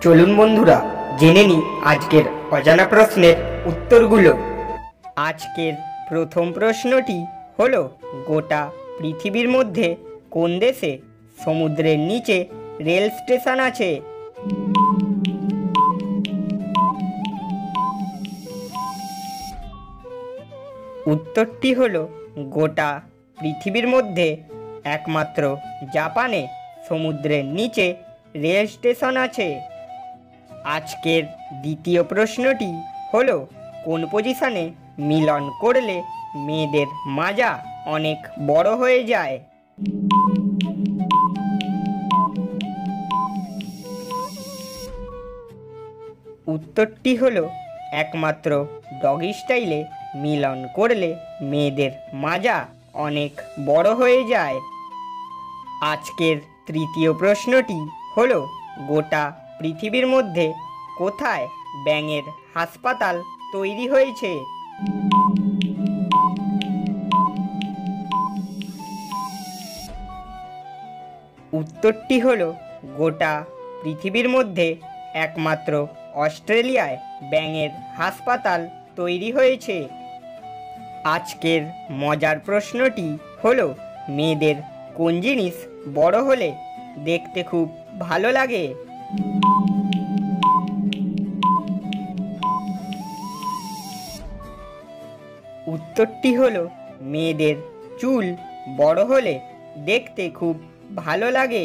চলুন বন্ধুরা, জেনে নিই আজকের অজানা প্রশ্নের উত্তরগুলো। আজকের প্রথম প্রশ্নটি হলো, গোটা পৃথিবীর মধ্যে কোন দেশে সমুদ্রের নিচে রেল স্টেশন আছে? উত্তরটি হলো, গোটা পৃথিবীর মধ্যে একমাত্র জাপানে সমুদ্রের নিচে রেল স্টেশন আছে। আজকের দ্বিতীয় প্রশ্নটি হলো, কোন পজিশনে মিলন করলে মেয়েদের মাজা অনেক বড় হয়ে যায়? উত্তরটি হলো, একমাত্র ডগি স্টাইলে মিলন করলে মেয়েদের মাজা অনেক বড় হয়ে যায়। আজকের তৃতীয় প্রশ্নটি হলো, গোটা পৃথিবীর মধ্যে কোথায় ব্যাঙের হাসপাতাল তৈরি হয়েছে? উত্তরটি হলো, গোটা পৃথিবীর মধ্যে একমাত্র অস্ট্রেলিয়ায় ব্যাঙের হাসপাতাল তৈরি হয়েছে। আজকের মজার প্রশ্নটি হলো, মেয়েদের কোন জিনিস বড় হলে দেখতে খুব ভালো লাগে? উত্তরটি হলো মেয়েদের চুল বড় হলে দেখতে খুব ভালো লাগে।